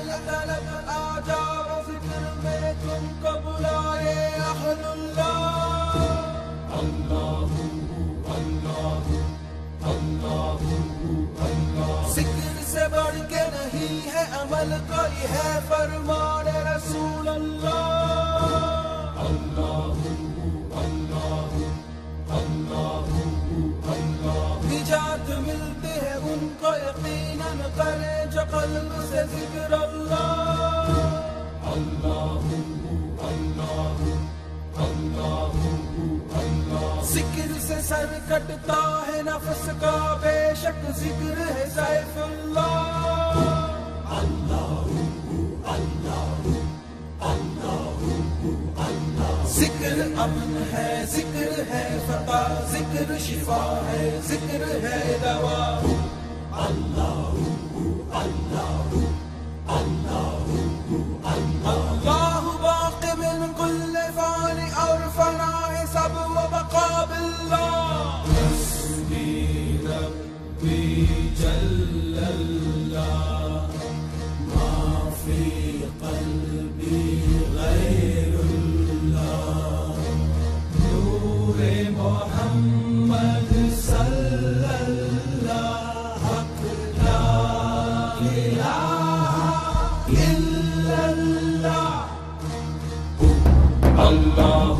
آ جاؤ سکن میں تم کو اللہ اللہ اللہ ذکر سے بڑھ کے نہیں ہے عمل کوئی ہے فرمان ساتھ ملتے ہیں ان کو یقیناً قلب سے ذکر اللہ ذکر سے سر کٹتا ہے نفس کا بے شک ذکر ہے سیف اللہ जिक्र है फता जिक्र शिफा है जिक्र है दवा अल्लाह 나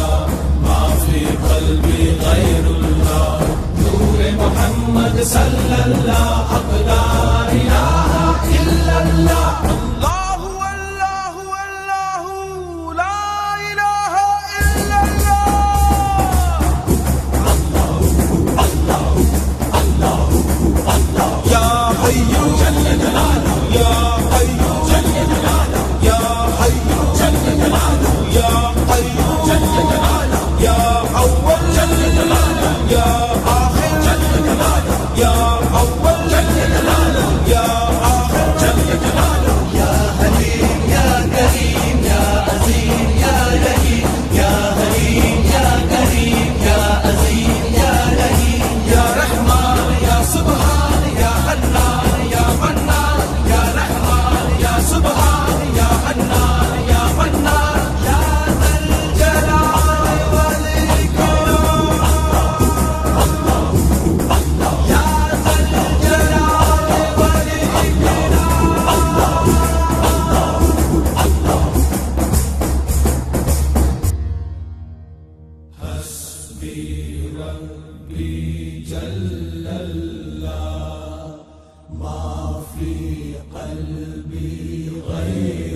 sallallahu سبحان يا حنان يا منان يا رحمن يا سبحان يا حنان يا منان يا ذا الجلال والإكرام يا ذا الجلال والإكرام حسبي ربي ربي جل الله ما في قلبي غير